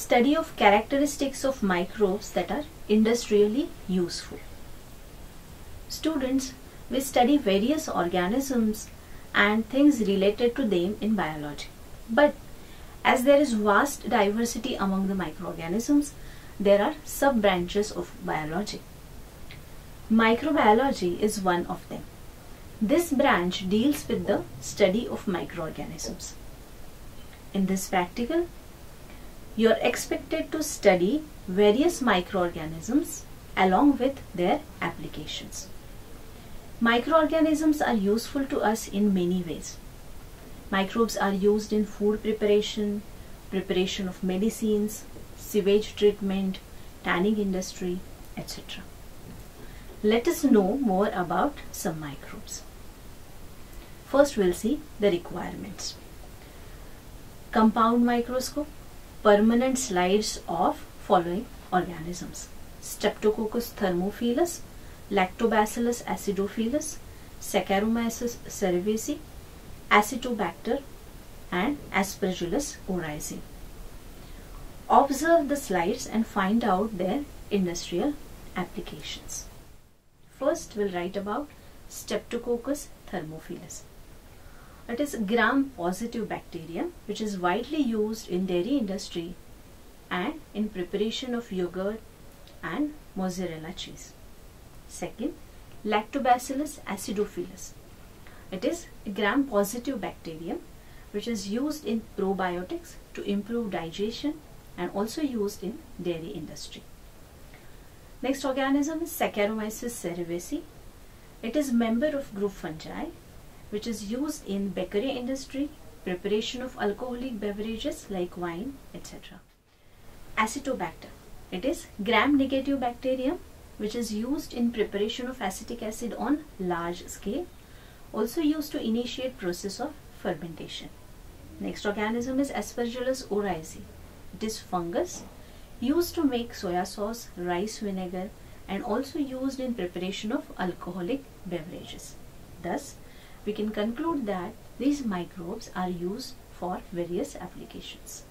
study of characteristics of microbes that are industrially useful. Students, we study various organisms and things related to them in biology. But as there is vast diversity among the microorganisms, there are sub branches of biology. Microbiology is one of them. This branch deals with the study of microorganisms. In this practical, you are expected to study various microorganisms along with their applications. Microorganisms are useful to us in many ways. Microbes are used in food preparation, preparation of medicines, sewage treatment, tanning industry, etc. Let us know more about some microbes. First we'll see the requirements. Compound microscope, permanent slides of following organisms. Streptococcus thermophilus, Lactobacillus acidophilus, Saccharomyces cerevisiae, Acetobacter and Aspergillus oryzae. Observe the slides and find out their industrial applications. First we'll write about Streptococcus thermophilus. It is gram-positive bacteria which is widely used in dairy industry and in preparation of yogurt and mozzarella cheese. Second, Lactobacillus acidophilus. It is a gram-positive bacterium which is used in probiotics to improve digestion and also used in dairy industry. Next organism is Saccharomyces cerevisiae. It is member of group fungi which is used in bakery industry, preparation of alcoholic beverages like wine, etc. Acetobacter. It is gram-negative bacterium which is used in preparation of acetic acid on large scale also used to initiate process of fermentation. Next organism is Aspergillus oryzae. It is fungus used to make soya sauce, rice vinegar and also used in preparation of alcoholic beverages. Thus, we can conclude that these microbes are used for various applications.